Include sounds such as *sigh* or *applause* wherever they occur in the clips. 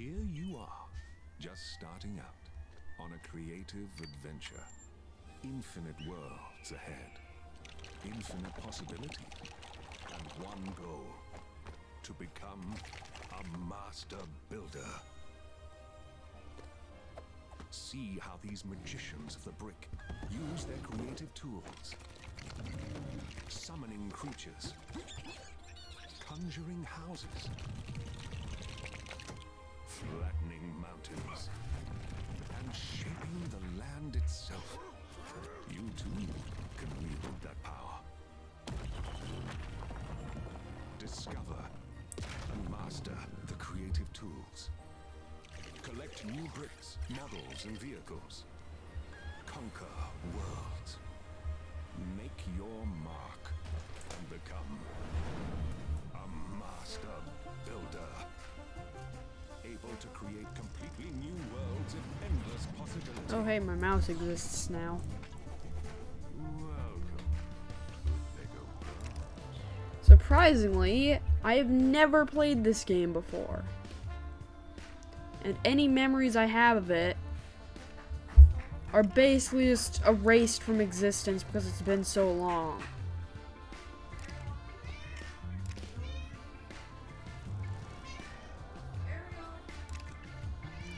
here you are, just starting out on a creative adventure. Infinite worlds ahead, infinite possibility, and one goal. To become a master builder. See how these magicians of the brick use their creative tools, summoning creatures, conjuring houses, flattening mountains, and shaping the land itself. You too can wield that power. Discover and master the creative tools. Collect new bricks, models, and vehicles. Conquer worlds. Make your mark and become a master builder. Able to create completely new worlds of endless possibility. Oh, hey, my mouse exists now. Welcome, Lego World. Surprisingly, I have never played this game before. And any memories I have of it are basically just erased from existence because it's been so long.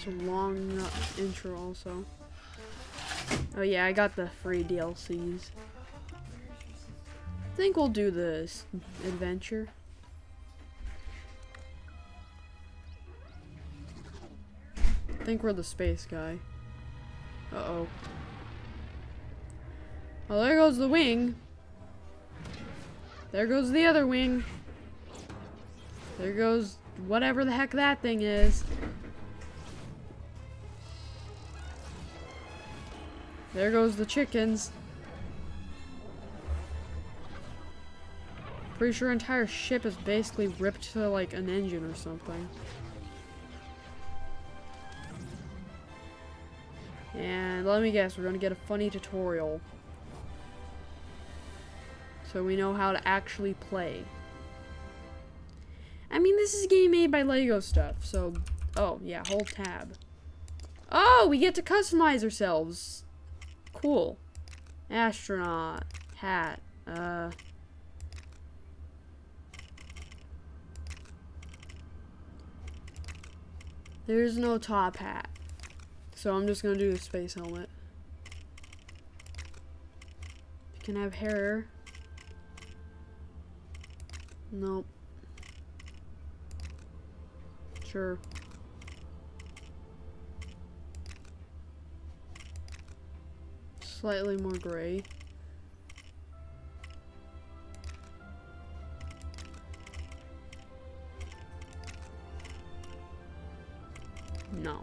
A long intro also. Oh yeah, I got the free DLCs. I think we'll do this adventure. I think we're the space guy. Uh-oh. Well, there goes the wing. There goes the other wing. There goes whatever the heck that thing is. There goes the chickens. Pretty sure entire ship is basically ripped to like an engine or something. And let me guess, we're gonna get a funny tutorial. So we know how to actually play. I mean, this is a game made by Lego stuff, so... Oh, yeah, whole tab. Oh, we get to customize ourselves. Cool. Astronaut. Hat. Uh... There's no top hat. So I'm just gonna do the space helmet. You can have hair. Nope. Sure. Slightly more gray. No.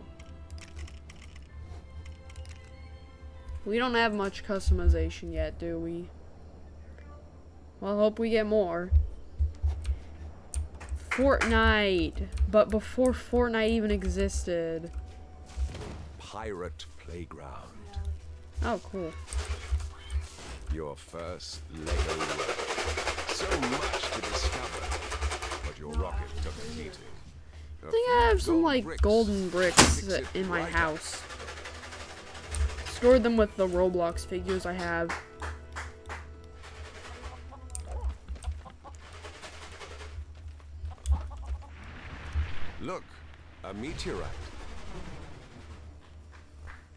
We don't have much customization yet, do we? Well, hope we get more. Fortnite. But before Fortnite even existed. Pirate Playground. Oh, cool. Your first Lego world. So much to discover. But your rocket took a beating. I think I have some, like, golden bricks in my house. Stored them with the Roblox figures I have. Look, a meteorite.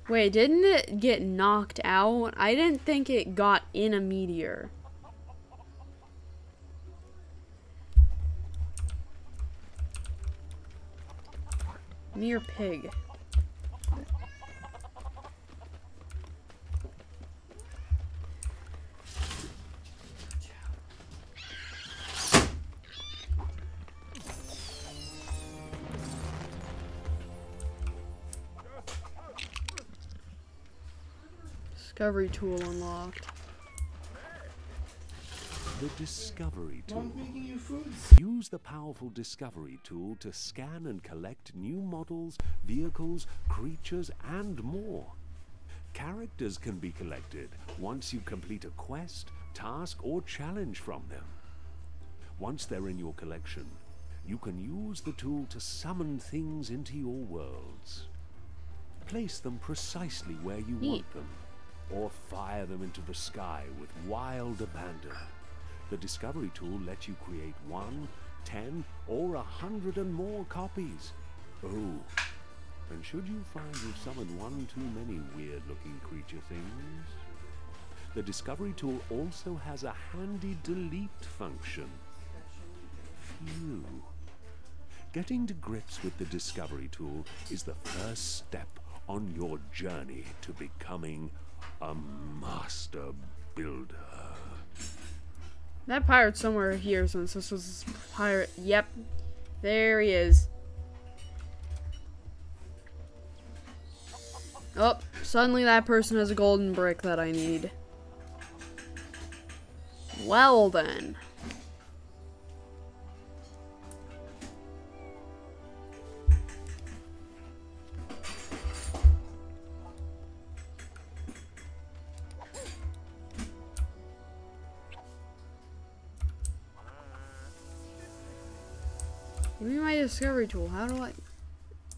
Wait, didn't it get knocked out? I didn't think it got in a meteor. Mere pig. Discovery tool unlocked. The Discovery Tool. Mom's making you food. Use the powerful Discovery Tool to scan and collect new models, vehicles, creatures, and more. Characters can be collected once you complete a quest, task, or challenge from them. Once they're in your collection, you can use the tool to summon things into your worlds. Place them precisely where you Neat. want them, or fire them into the sky with wild abandon. The discovery tool lets you create one, ten, or a hundred and more copies. Oh, and should you find you've summoned one too many weird-looking creature things, the discovery tool also has a handy delete function. Phew. Getting to grips with the discovery tool is the first step on your journey to becoming a master builder. That pirate somewhere here since this was pirate. Yep. There he is. Oh, suddenly that person has a golden brick that I need. Well then. Discovery tool. How do I...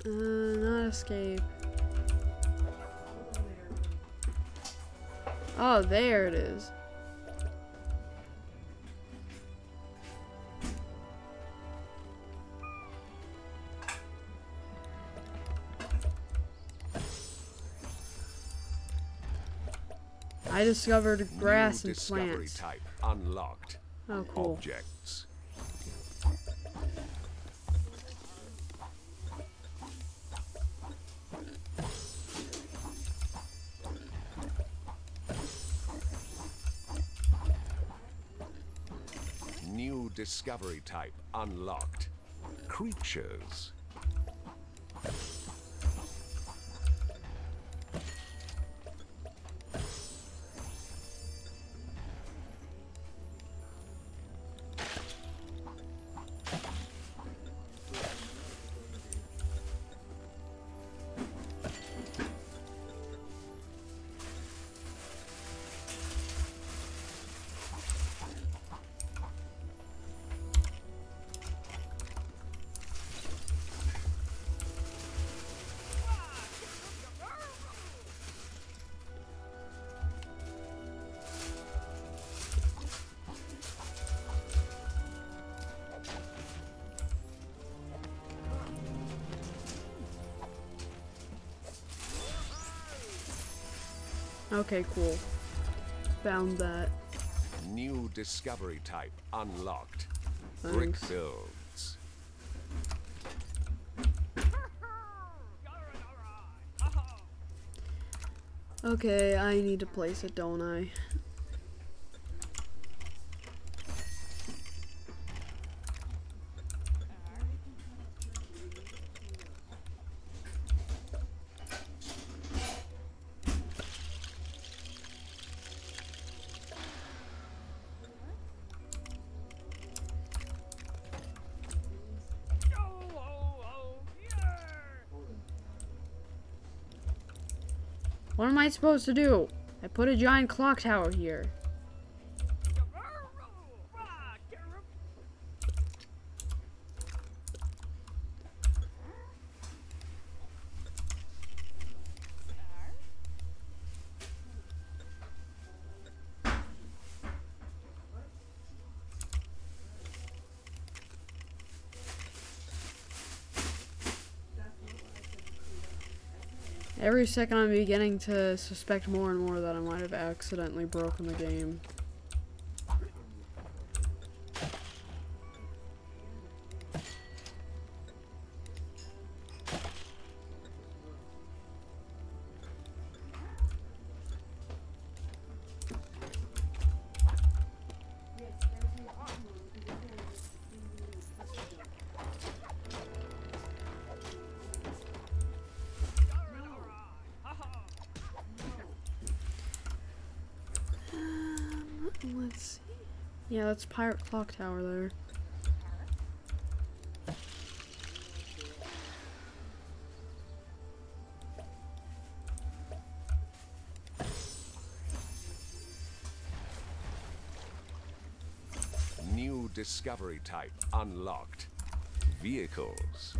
Uh, not escape. Oh, there it is. I discovered grass New and discovery plants. type unlocked. Oh, cool. Objects. Discovery type unlocked. Creatures. Okay, cool. Found that. New discovery type unlocked. Brick Thanks. builds. Okay, I need to place it, don't I? Supposed to do? I put a giant clock tower here. Every second I'm beginning to suspect more and more that I might have accidentally broken the game. Yeah, that's Pirate Clock Tower there. New discovery type unlocked. vehicles.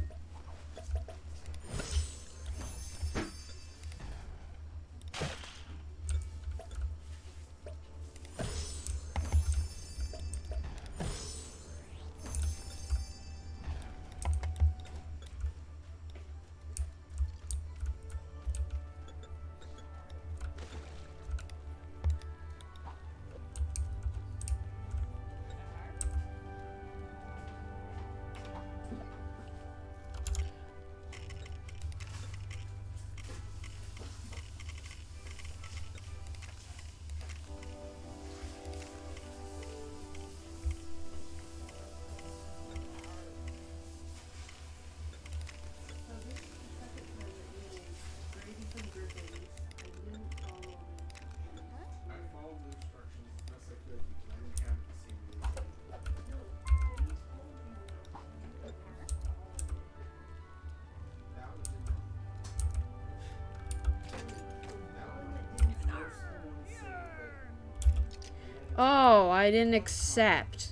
Oh, I didn't accept.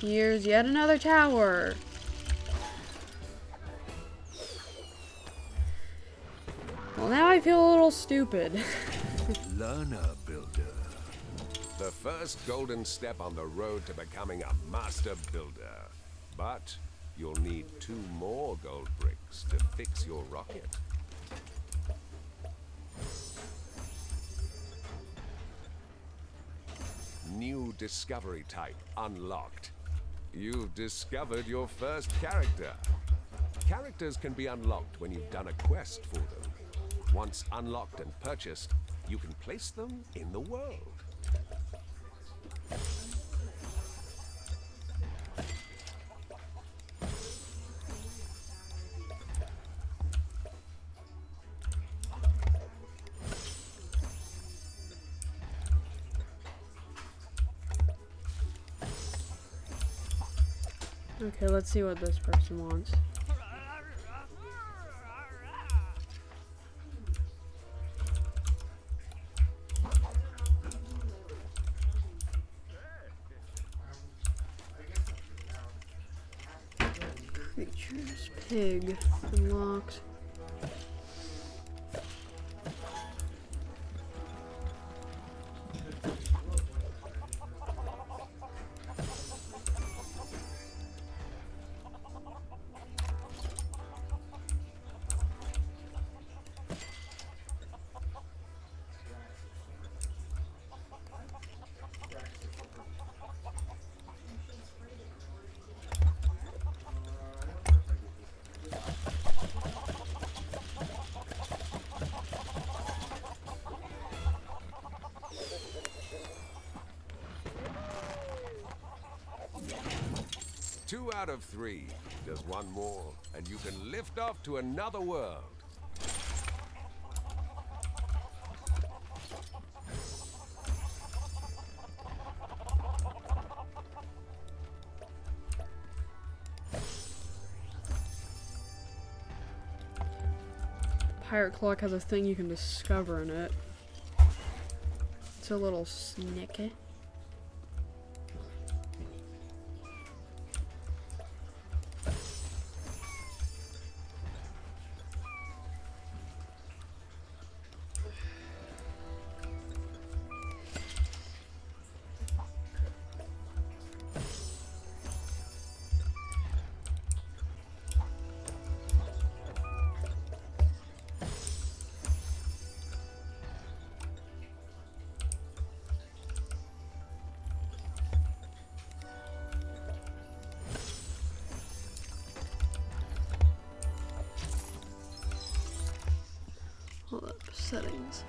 Here's yet another tower. Well, now I feel a little stupid. *laughs* Learner. The first golden step on the road to becoming a master builder. But you'll need two more gold bricks to fix your rocket. New discovery type unlocked. You've discovered your first character. Characters can be unlocked when you've done a quest for them. Once unlocked and purchased, you can place them in the world. Let's see what this person wants. Creatures, pig, unlocked. Two out of three. Just one more, and you can lift off to another world. Pirate Clock has a thing you can discover in it. It's a little snicket. Settings.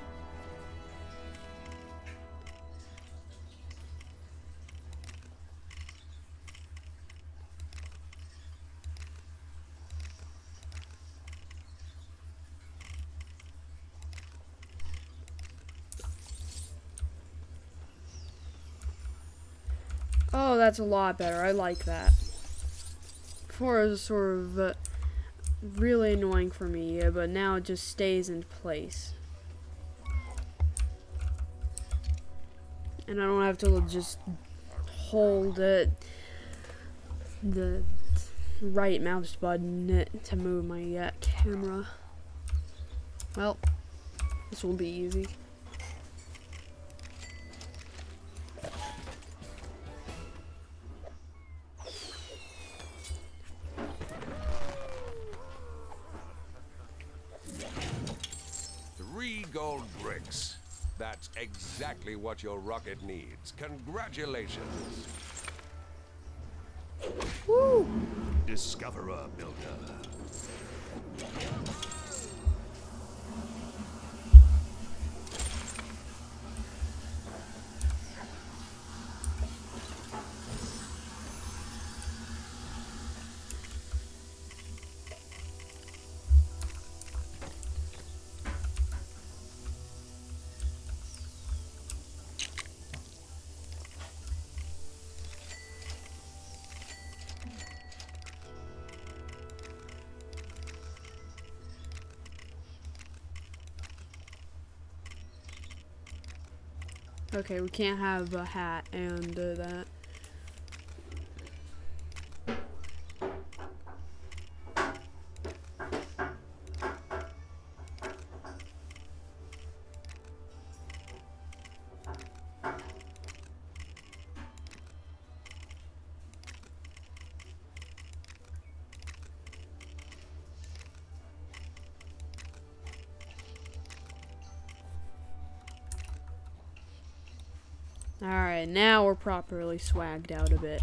Oh, that's a lot better. I like that. Before it was sort of uh, really annoying for me, but now it just stays in place. And I don't have to just hold it, the right mouse button to move my uh, camera. Well, this will be easy. Exactly what your rocket needs. Congratulations. Woo! Discoverer Builder. Okay, we can't have a hat and uh, that. Alright, now we're properly swagged out a bit.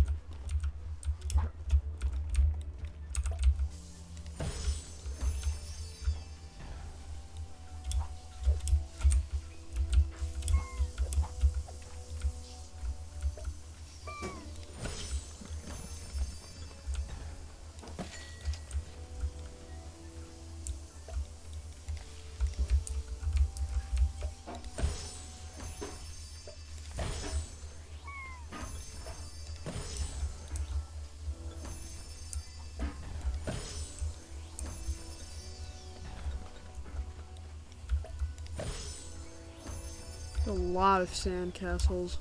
A lot of sandcastles.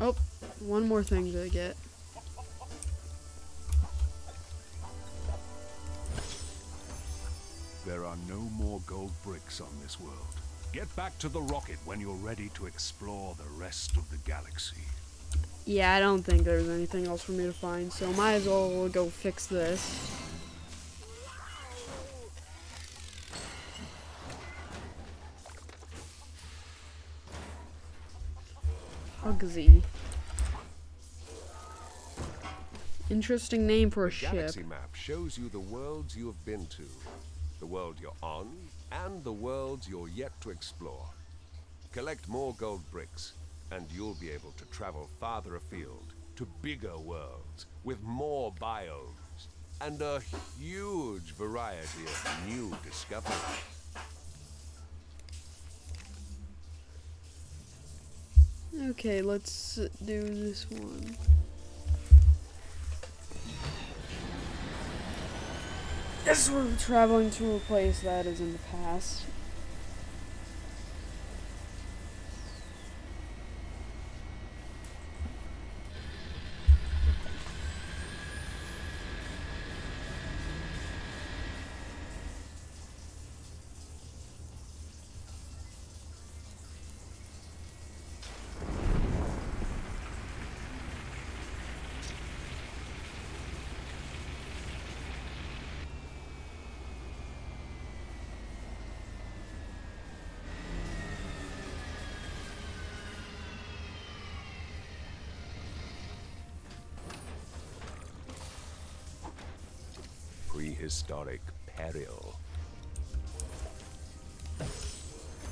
Oh, one more thing to get. There are no more gold bricks on this world. Get back to the rocket when you're ready to explore the rest of the galaxy. Yeah, I don't think there's anything else for me to find, so might as well go fix this. Hugsy. Interesting name for a The ship. galaxy map shows you the worlds you have been to, the world you're on, and the worlds you're yet to explore. Collect more gold bricks, and you'll be able to travel farther afield to bigger worlds with more biomes and a huge variety of new discoveries. Okay, let's do this one. Yes, we're traveling to a place that is in the past. Prehistoric peril.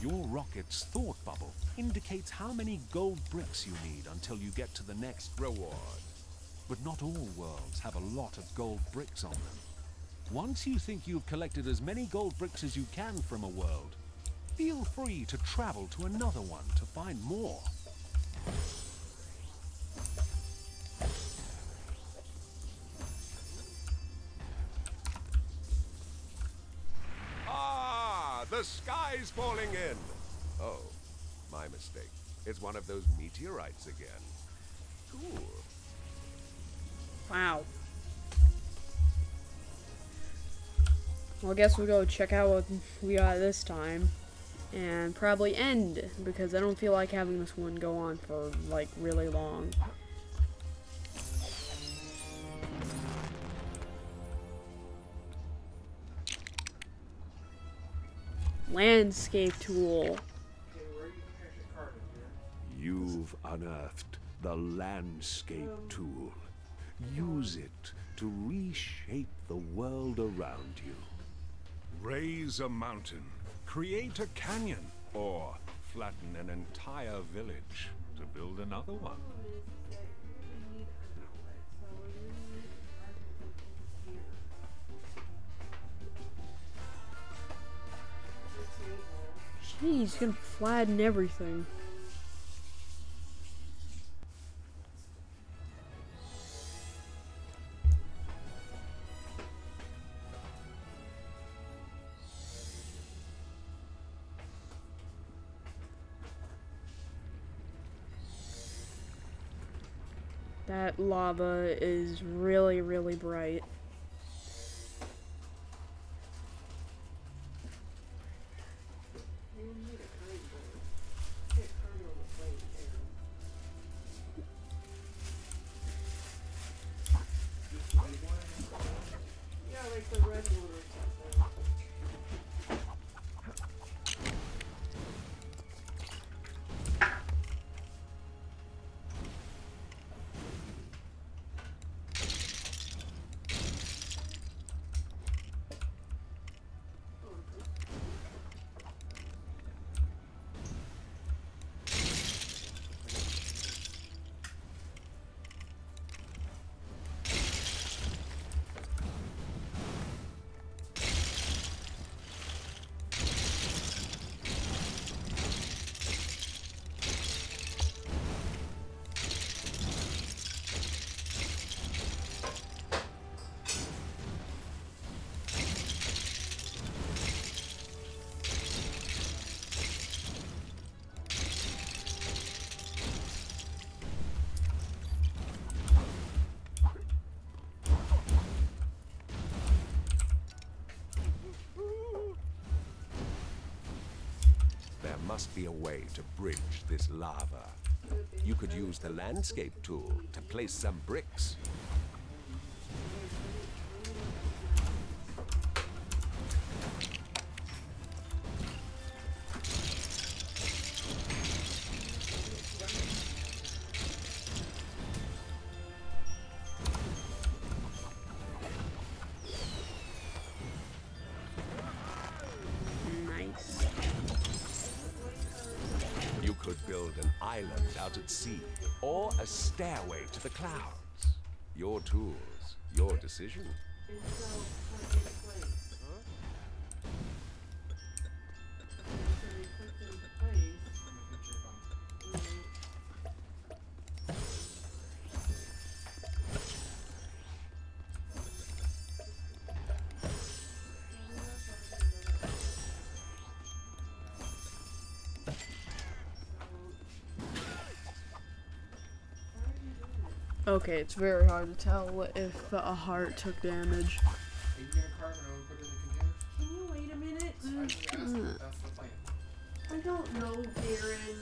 Your rocket's thought bubble indicates how many gold bricks you need until you get to the next Reward. But not all worlds have a lot of gold bricks on them. Once you think you've collected as many gold bricks as you can from a world, feel free to travel to another one to find more. The sky's falling in! Oh, my mistake. It's one of those meteorites again. Cool. Wow. Well, I guess we'll go check out what we got this time. And probably end, because I don't feel like having this one go on for, like, really long. Landscape tool. You've unearthed the landscape um. tool. Use it to reshape the world around you. Raise a mountain, create a canyon, or flatten an entire village to build another one. He's gonna flatten everything. That lava is really, really bright. Must be a way to bridge this lava. You could use the landscape tool to place some bricks. The clouds. Your tools, your decision. Okay, it's very hard to tell if a heart took damage. Are you gonna carve it and put it in the containers? Can you wait a minute? I just asked if that's the plan. I don't know, Darren.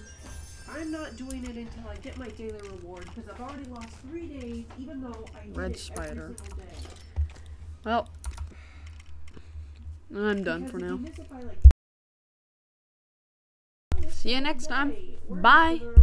I'm not doing it until I get my daily reward because I've already lost three days, even though I did Red it spider. every single day. Well, I'm done Because for now. by, like, See you next time. Bye. further